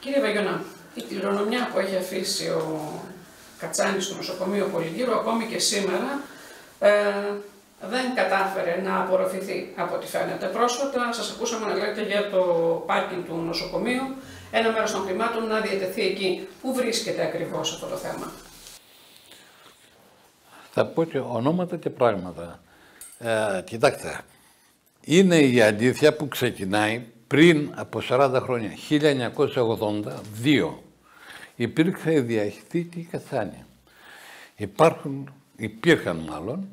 Κύριε Βαγιονά, η κληρονομιά που έχει αφήσει ο Κατσάνης στο νοσοκομείο Πολυγύρου ακόμη και σήμερα ε, δεν κατάφερε να απορροφηθεί από ό,τι φαίνεται. Πρόσφατα σας ακούσαμε να λέτε για το πάρκινγκ του νοσοκομείου, ένα μέρος των χρημάτων να διατεθεί εκεί. Πού βρίσκεται ακριβώς αυτό το θέμα; Θα πω και ονόματα και πράγματα. Ε, κοιτάξτε, είναι η αλήθεια που ξεκινάει πριν από 40 χρόνια, 1982. Υπήρξε η διαχειριστή και η Κατσάνη. Υπάρχουν, υπήρχαν μάλλον,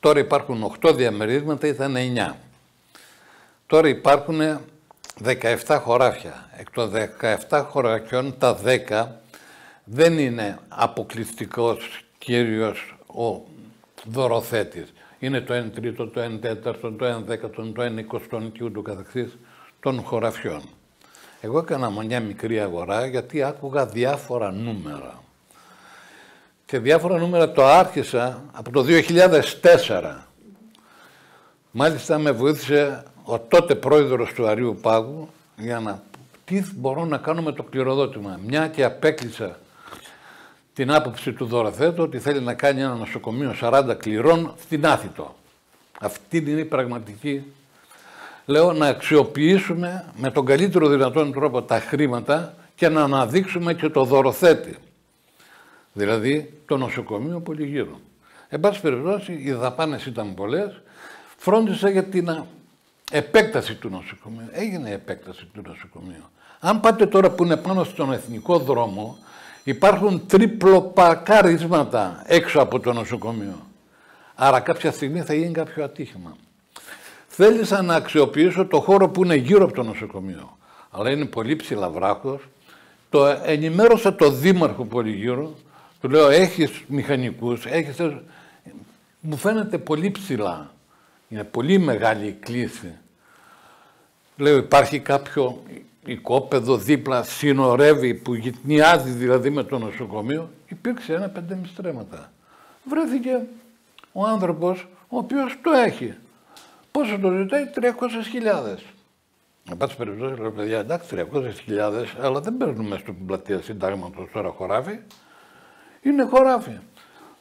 τώρα υπάρχουν 8 διαμερίσματα, ήταν 9. Τώρα υπάρχουν 17 χωράφια. Εκ των 17 χωραφιών τα 10 δεν είναι αποκλειστικός κύριος ο δωροθέτης. Είναι το 1 τρίτο, το 1 τέταρτο, το 1 δέκατο, το 1 εικοστό και ούτω καθεξής των χωραφιών. Εγώ έκανα μια μικρή αγορά γιατί άκουγα διάφορα νούμερα. Και διάφορα νούμερα το άρχισα από το 2004. Μάλιστα με βοήθησε ο τότε πρόεδρος του Αρίου Πάγου για να τι μπορώ να κάνω με το κληροδότημα. Μια και απέκλεισα την άποψη του δωροθέτου ότι θέλει να κάνει ένα νοσοκομείο 40 κληρών στην Άθητο. Αυτή είναι η πραγματική. Λέω να αξιοποιήσουμε με τον καλύτερο δυνατόν τρόπο τα χρήματα και να αναδείξουμε και το δωροθέτη. Δηλαδή το νοσοκομείο Πολυγύρου. Εν πάση περιπτώσει οι δαπάνες ήταν πολλές. Φρόντισα για την επέκταση του νοσοκομείου. Έγινε επέκταση του νοσοκομείου. Αν πάτε τώρα που είναι πάνω στον εθνικό δρόμο, Υπάρχουν τριπλοπαρκαρίσματα έξω από το νοσοκομείο. Άρα κάποια στιγμή θα γίνει κάποιο ατύχημα. Θέλησα να αξιοποιήσω το χώρο που είναι γύρω από το νοσοκομείο. Αλλά είναι πολύ ψηλά βράχος. Το ενημέρωσα το δήμαρχο Πολυγύρου. Του λέω έχεις μηχανικούς, έχεις... Μου φαίνεται πολύ ψηλά. Είναι πολύ μεγάλη η κλίση. Λέω υπάρχει κάποιο οικόπεδο δίπλα συνορεύει που γυτνιάζει δηλαδή με το νοσοκομείο, υπήρξε ένα πέντε στρέμματα. Βρέθηκε ο άνθρωπος ο οποίος το έχει. Πόσο το ζητάει, 300.000. Να πάση περιπτώσει, λέω παιδιά, εντάξει, 300.000, αλλά δεν παίρνουμε στην πλατεία συντάγματος τώρα χωράφι. Είναι χωράφι.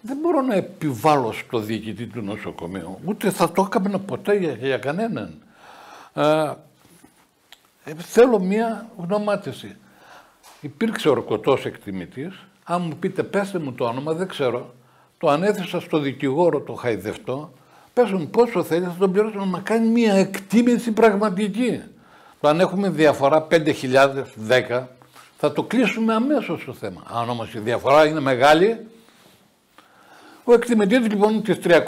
Δεν μπορώ να επιβάλλω στο διοικητή του νοσοκομείου, ούτε θα το έκανα ποτέ για, για κανέναν. Ε, θέλω μία γνωμάτιση. Υπήρξε ορκωτός εκτιμητής. Αν μου πείτε πέστε μου το όνομα, δεν ξέρω. Το ανέθεσα στο δικηγόρο το χαϊδευτό. Πες μου πόσο θέλει, θα τον πληρώσω να κάνει μία εκτίμηση πραγματική. Το αν έχουμε διαφορά 5.000, 10, θα το κλείσουμε αμέσως το θέμα. Αν όμως η διαφορά είναι μεγάλη, ο εκτιμητής λοιπόν τις 300.000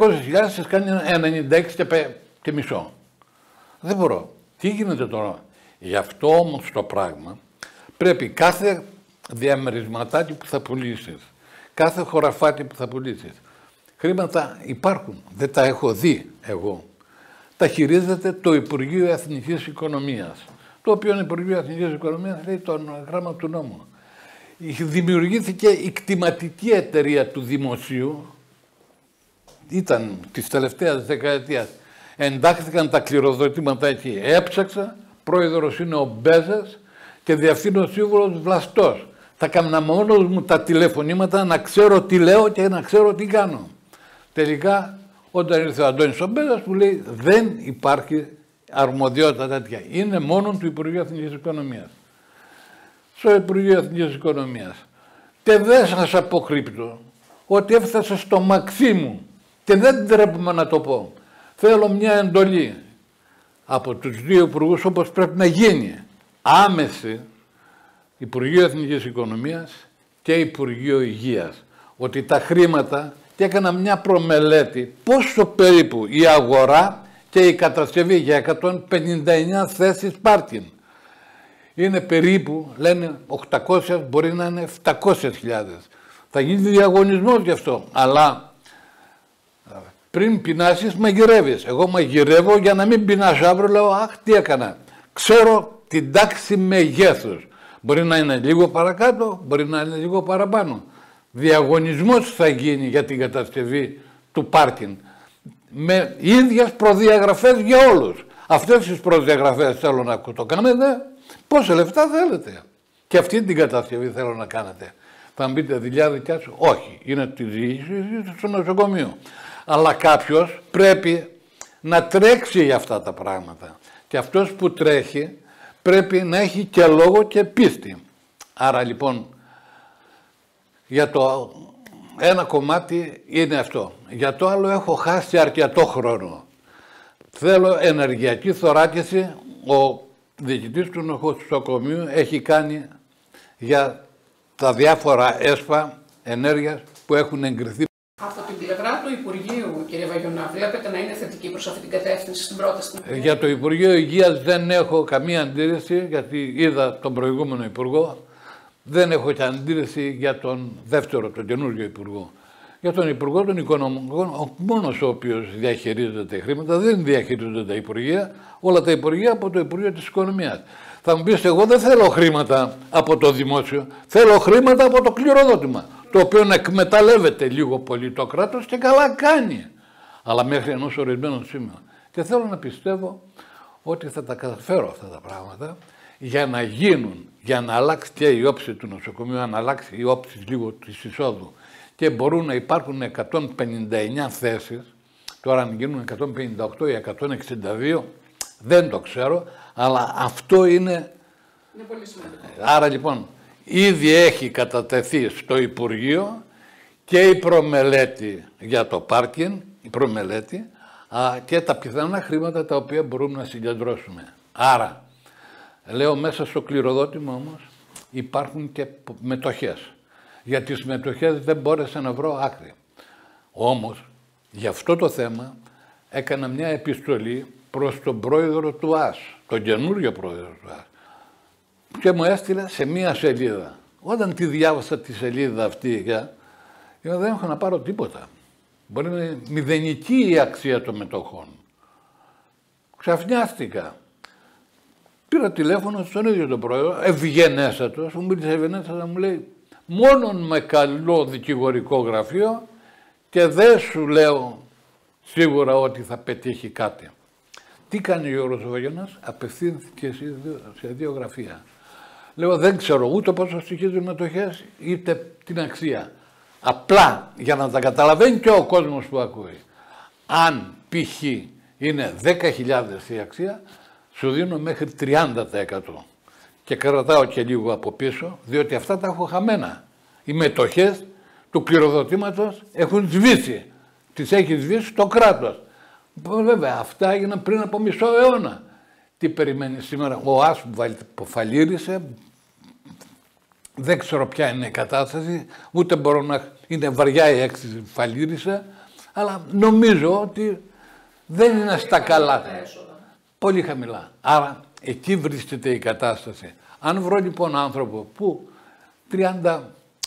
σας κάνει 96 και, και μισό. Δεν μπορώ. Τι γίνεται τώρα; Γι' αυτό όμως το πράγμα πρέπει κάθε διαμερισματάκι που θα πουλήσεις, κάθε χωραφάτι που θα πουλήσεις, χρήματα υπάρχουν, δεν τα έχω δει εγώ. Τα χειρίζεται το Υπουργείο Εθνικής Οικονομίας, το οποίο Υπουργείο Εθνικής Οικονομίας λέει το γράμμα του νόμου. Δημιουργήθηκε η κτηματική εταιρεία του Δημοσίου, ήταν της τελευταίας δεκαετίας, εντάχθηκαν τα κληροδοτήματα εκεί, έψαξα, πρόεδρος είναι ο Μπέζας και διευθύνω σύμβουλος Βλαστός. Θα έκανα μόνος μου τα τηλεφωνήματα να ξέρω τι λέω και να ξέρω τι κάνω. Τελικά όταν ήρθε ο Αντώνης ο Μπέζας που λέει δεν υπάρχει αρμοδιότητα τέτοια. Είναι μόνο του Υπουργείου Εθνικής Οικονομίας. Στο Υπουργείο Εθνικής Οικονομίας. Και δεν σας αποκρύπτω ότι έφτασα στο μαξί μου και δεν τρέπουμε να το πω. Θέλω μια εντολή από τους δύο υπουργούς όπως πρέπει να γίνει. Άμεση Υπουργείο Εθνικής Οικονομίας και Υπουργείο Υγείας. Ότι τα χρήματα και έκανα μια προμελέτη πόσο περίπου η αγορά και η κατασκευή για 159 θέσεις πάρκιν. Είναι περίπου, λένε 800, μπορεί να είναι 700.000. Θα γίνει διαγωνισμός γι' αυτό. Αλλά πριν πεινάσεις, μαγειρεύεις. Εγώ μαγειρεύω για να μην πεινάσω. Αύριο λέω, Αχ, τι έκανα. Ξέρω την τάξη μεγέθους. Μπορεί να είναι λίγο παρακάτω, μπορεί να είναι λίγο παραπάνω. Διαγωνισμός θα γίνει για την κατασκευή του πάρκινγκ. Με ίδιες προδιαγραφές για όλους. Αυτές τις προδιαγραφές θέλω να το κάνετε Πόσα λεφτά θέλετε. Και αυτή την κατασκευή θέλω να κάνετε. Θα μου πείτε δουλειά δικιά σου. Όχι, είναι τη διοίκηση στο νοσοκομείο. Αλλά κάποιος πρέπει να τρέξει για αυτά τα πράγματα. Και αυτός που τρέχει πρέπει να έχει και λόγο και πίστη. Άρα λοιπόν για το ένα κομμάτι είναι αυτό. Για το άλλο έχω χάσει αρκετό χρόνο. Θέλω ενεργειακή θωράκιση. Ο διοικητής του νοσοκομείου έχει κάνει για τα διάφορα έσπα ενέργειας που έχουν εγκριθεί. Από την πλευρά του Υπουργείου, κύριε Βαγιονά, βλέπετε να είναι θετική προς αυτή την κατεύθυνση στην πρόταση; Για το Υπουργείο Υγείας δεν έχω καμία αντίρρηση, γιατί είδα τον προηγούμενο Υπουργό. Δεν έχω και αντίρρηση για τον δεύτερο, τον καινούργιο Υπουργό. Για τον Υπουργό των Οικονομικών, ο μόνος ο οποίος διαχειρίζεται τα χρήματα δεν διαχειρίζονται τα Υπουργεία, όλα τα Υπουργεία από το Υπουργείο της Οικονομίας. Θα μου πει, εγώ δεν θέλω χρήματα από το δημόσιο, θέλω χρήματα από το κληροδότημα. Το οποίο να εκμεταλλεύεται λίγο πολύ το κράτος και καλά κάνει. Αλλά μέχρι ενός ορισμένου σήμερα. Και θέλω να πιστεύω ότι θα τα καταφέρω αυτά τα πράγματα για να γίνουν, για να αλλάξει και η όψη του νοσοκομείου, να αλλάξει η όψη λίγο της εισόδου και μπορούν να υπάρχουν 159 θέσεις, τώρα αν γίνουν 158 ή 162, δεν το ξέρω, αλλά αυτό είναι... Είναι πολύ σημαντικό. Άρα λοιπόν, ήδη έχει κατατεθεί στο Υπουργείο και η προμελέτη για το πάρκινγκ, η προμελέτη, και τα πιθανά χρήματα τα οποία μπορούμε να συγκεντρώσουμε. Άρα, λέω μέσα στο κληροδότημα όμως υπάρχουν και μετοχές. Για τις μετοχές δεν μπόρεσα να βρω άκρη. Όμως, για αυτό το θέμα έκανα μια επιστολή προς τον πρόεδρο του ΑΣ, τον καινούριο πρόεδρο του ΑΣ, και μου έστειλε σε μία σελίδα. Όταν τη διάβασα τη σελίδα αυτή, για, δεν έχω να πάρω τίποτα. Μπορεί να είναι μηδενική η αξία των μετοχών. Ξαφνιάστηκα. Πήρα τηλέφωνο στον ίδιο τον πρόεδρο, ευγενέστατος, μου μίλησε ευγενέστατα, μου λέει μόνον με καλό δικηγορικό γραφείο και δεν σου λέω σίγουρα ότι θα πετύχει κάτι. Τι κάνει ο Γιώργος Βαγιώνας, απευθύνθηκε σε δύο γραφεία. Λέω δεν ξέρω ούτε πόσο στοιχίζουν μετοχές, είτε την αξία. Απλά για να τα καταλαβαίνει και ο κόσμος που ακούει. Αν π.χ. είναι 10.000 η αξία, σου δίνω μέχρι 30% και κρατάω και λίγο από πίσω, διότι αυτά τα έχω χαμένα. Οι μετοχές του κληροδοτήματος έχουν σβήσει. Τις έχει σβήσει το κράτος. Βέβαια, αυτά έγιναν πριν από μισό αιώνα. Τι περιμένει σήμερα. Ο Άσου που φαλήρισε, δεν ξέρω ποια είναι η κατάσταση, ούτε μπορώ να... Είναι βαριά η έκθεση που φαλήρισε, αλλά νομίζω ότι δεν είναι στα καλά. Πολύ χαμηλά. Άρα εκεί βρίσκεται η κατάσταση. Αν βρω λοιπόν άνθρωπο που 30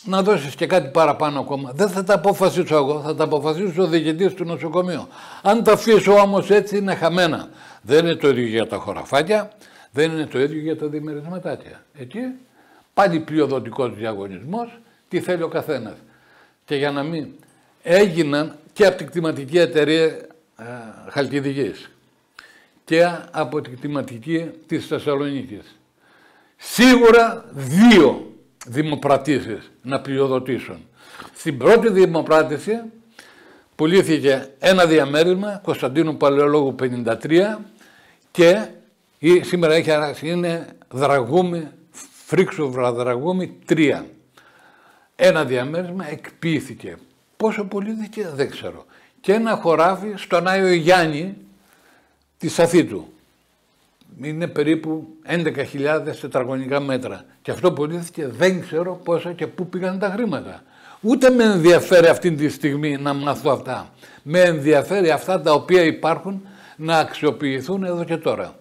να δώσεις και κάτι παραπάνω ακόμα. Δεν θα τα αποφασίσω εγώ, θα τα αποφασίσω ο διοικητής του νοσοκομείου. Αν τα αφήσω όμως έτσι είναι χαμένα. Δεν είναι το ίδιο για τα χωραφάκια, δεν είναι το ίδιο για τα διμερισματάκια. Εκεί πάλι πλειοδοτικός διαγωνισμός, τι θέλει ο καθένας. Και για να μην έγιναν και από την κτηματική εταιρεία ε, Χαλκιδικής και από την κτηματική της Θεσσαλονίκης. Σίγουρα δύο δημοπρατήσεις να πλειοδοτήσουν. Στην πρώτη δημοπράτηση πουλήθηκε ένα διαμέρισμα Κωνσταντίνου Παλαιολόγου 53 και σήμερα έχει αράξει, είναι δραγούμι, φρίξου δραγούμι 3. Ένα διαμέρισμα εκποιήθηκε. Πόσο πουλήθηκε δεν ξέρω. Και ένα χωράφι στον Άιο Γιάννη της Αθήτου είναι περίπου 11.000 τετραγωνικά μέτρα. Και αυτό πουλήθηκε δεν ξέρω πόσα και πού πήγαν τα χρήματα. Ούτε με ενδιαφέρει αυτή τη στιγμή να μάθω αυτά. Με ενδιαφέρει αυτά τα οποία υπάρχουν να αξιοποιηθούν εδώ και τώρα.